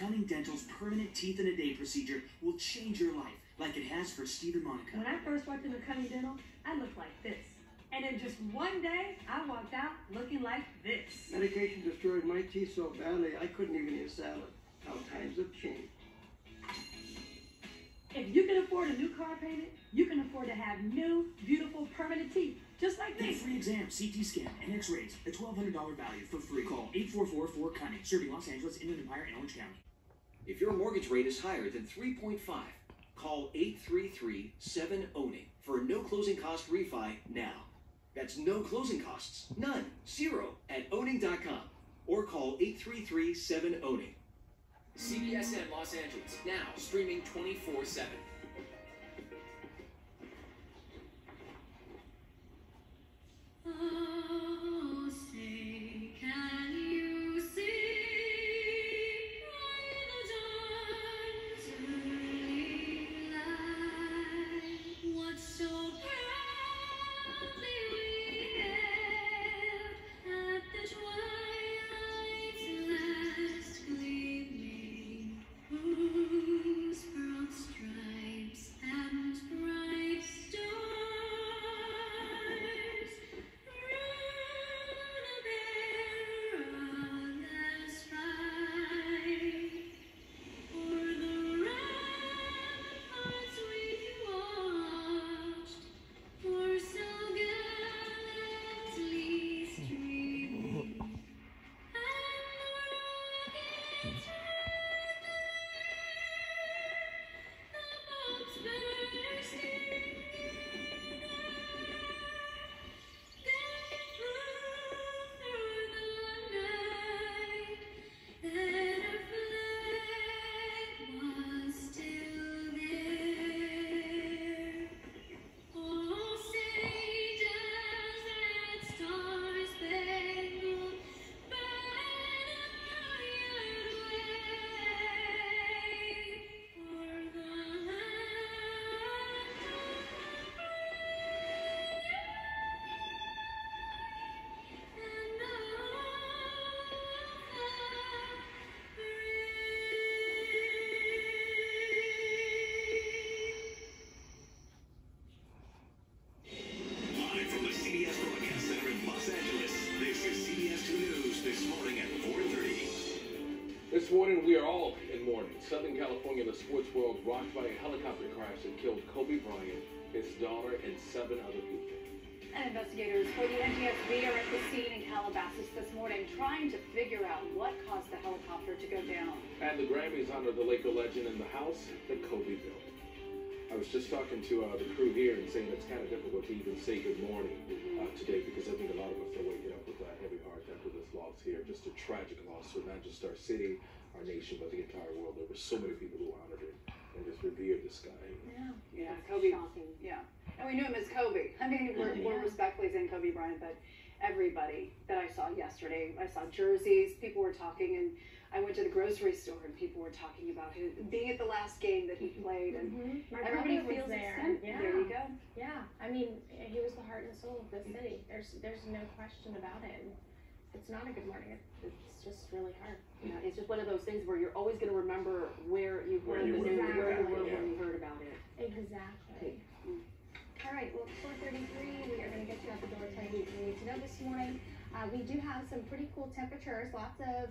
Cunning Dental's permanent teeth in a day procedure will change your life, like it has for Steve and Monica. When I first walked into Cunning Dental, I looked like this. And in just one day, I walked out looking like this. Medication destroyed my teeth so badly I couldn't even eat a salad. How times have changed. If you can afford a new car payment, you can afford to have new, beautiful, permanent Get free exam, CT scan, and X-rays. A $1,200 value for free. Call 844-4-CUNNING. Serving Los Angeles, Inland Empire, and Orange County. If your mortgage rate is higher than 3.5, call 833-7-OWNING for a no closing cost refi now. That's no closing costs, none, zero at owning.com or call 833-7-OWNING. CBSN Los Angeles, now streaming 24-7. This morning, we are all in mourning. Southern California, the sports world rocked by a helicopter crash that killed Kobe Bryant, his daughter, and seven other people. And investigators for the NTSB are at the scene in Calabasas this morning trying to figure out what caused the helicopter to go down. And the Grammys honor the Laker legend in the house that Kobe built. I was just talking to uh, the crew here and saying it's kind of difficult to even say good morning uh, today because I think a lot of us are waking up with a heavy heart after this loss here. Just a tragic loss for not just our city, our nation, but the entire world. There were so many people who honored him and just revered this guy. Yeah, yeah, Kobe. Yeah, and we knew him as Kobe. I mean, we're, we're respectfully saying Kobe Bryant, but everybody that I saw yesterday, I saw jerseys. People were talking, and I went to the grocery store, and people were talking about him being at the last game that he played, and Mhm. Everybody feels there. Yeah. There you go. Yeah, I mean, he was the heart and soul of the city. There's there's no question about it. And It's not a good morning. It's just really hard. Yeah, it's just one of those things where you're always going to remember where you Where heard you the were. news, where you were Yeah. when you heard about it. Exactly. All right, well, 433, we are going to get you out the door, tell you what you need to know this morning. Uh, we do have some pretty cool temperatures, lots of